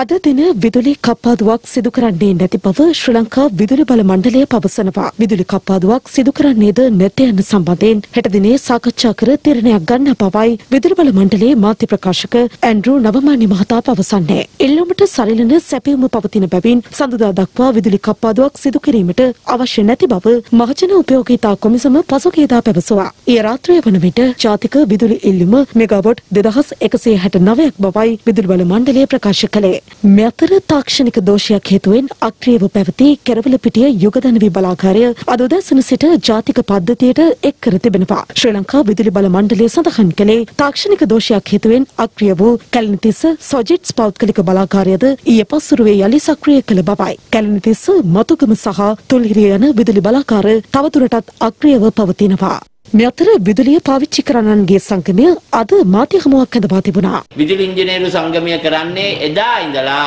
අද දින විදුලි කප්පාදුවක් සිදු කරන්නේ නැති බව ශ්‍රී ලංකා විදුලි බල මණ්ඩලය පවසනවා. විදුලි කප්පාදුවක් සිදු කරන්නේද නැත යන සම්බන්ධයෙන් හෙට දිනේ සාකච්ඡා කර තීරණයක් ගන්න බවයි විදුලි බල මණ්ඩලයේ මාධ්‍ය ප්‍රකාශක ඇන්ඩ්‍රූ නවමානි මහතා පවසන්නේ. ඉල්ලුමට සරිලන සැපයුම පවතින බැවින් සඳුදා දක්වා විදුලි කප්පාදුවක් සිදු කිරීමට අවශ්‍ය නැති බව මහජන උපයෝගීතා කොමිසම පසුගියදා පැවසුවා. ඊ රාත්‍රිය වන විට ජාතික විදුලි ඉල්ලුම මෙගාවොට් 2669ක් බවයි විදුලි බල මණ්ඩලය ප්‍රකාශ කළේ. මේ අතර තාක්ෂණික දෝෂයක් හේතුවෙන් අක්‍රියව පැවති කෙරවලපිටිය යුගදනවි බලාගාරය අද උදෑසන සිට ජාතික පද්ධතියට එක් කර තිබෙනවා. ශ්‍රී ලංකා විදුලි බල මණ්ඩලය සඳහන් කළේ තාක්ෂණික දෝෂයක් හේතුවෙන් අක්‍රිය වූ කැලණිතිස්ස සොජිට්ස් පෞද්ගලික බලාගාරයද ඊයේ පස්වරුවේ යලි සක්‍රිය කළ බවයි. කැලණිතිස්ස මතුගම සහ තුල්හිරිය යන විදුලි බලාගාර තවදුරටත් අක්‍රියව පවතිනවා. මේ අතර විදුලිය පාවිච්චි කරන්නන්ගේ සංගමය අද මාධ්‍ය හමුවක් ඇඳවා තිබුණා. විදුලි ඉංජිනේරු සංගමය කරන්නේ එදා ඉඳලා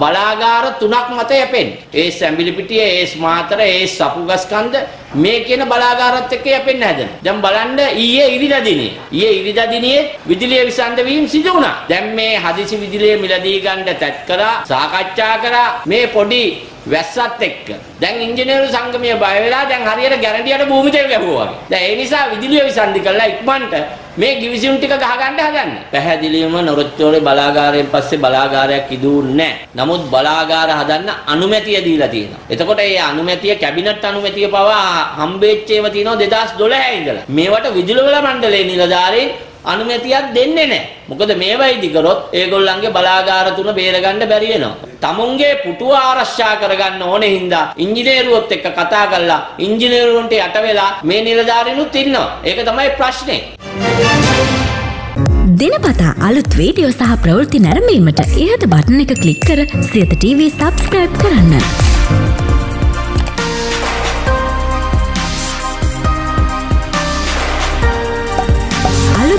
බලාගාර තුනක් මත යැපෙන්නේ. ඒ සැඹිලිපිටිය, ඒ ස්මාතර, ඒ සපුගස්කන්ධ මේ කියන බලාගාරත් එක්ක යැපෙන්න හැදෙන. දැන් බලන්න ඊයේ ඉරිදා දිනේ. ඊයේ ඉරිදා දිනේ විදුලිය විසන්ද වීම සිදු වුණා. දැන් මේ හදිසි විදුලිය මිලදී ගන්න තැත් කරා, සාකච්ඡා කරා මේ පොඩි වැස්සත් එක්ක. දැන් ඉංජිනේරු සංගමය බය වෙලා දැන් හරියට ගැරන්ඩියට භූමි තෙල් ගැහුවා වගේ. දැන් ඒ නිසා විදුලිය විසන්දි කළා ඉක්මනට මේ ගිවිසුම් ටික ගහ ගන්න හදන්නේ. පැහැදිලිවම නොරොච්චෝලේ බලාගාරයෙන් පස්සේ බලාගාරයක් ඉදුන්නේ නැහැ. නමුත් බලාගාර හදන්න අනුමැතිය දීලා තියෙනවා. එතකොට මේ අනුමැතිය කැබිනට් අනුමැතිය පවා හම්බෙච්ච ඒවා තියෙනවා 2012 ඉඳලා. මේවට විදුලි වල මණ්ඩලයේ නිලධාරීන් අනුමැතියක් දෙන්නේ නැහැ. මොකද මේ වයිදි කරොත් ඒගොල්ලන්ගේ බලාගාර තුන බේරගන්න බැරි වෙනවා. තමුන්ගේ පුටුව ආරක්ෂා කරගන්න ඕනේ හින්දා ඉංජිනේරුවොත් එක්ක කතා කරලා ඉංජිනේරුවන්ට යට වෙලා මේ නිලධාරීනුත් ඉන්නවා. ඒක තමයි ප්‍රශ්නේ. දිනපතා අලුත් වීඩියෝ සහ ප්‍රවෘත්ති නැරඹීමට ඉහත බටන එක ක්ලික් කර සියත TV සබස්ක්‍රයිබ් කරන්න.